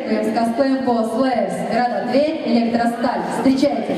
С косплеем по Slayers. Града Дверь, Электросталь. Встречайте.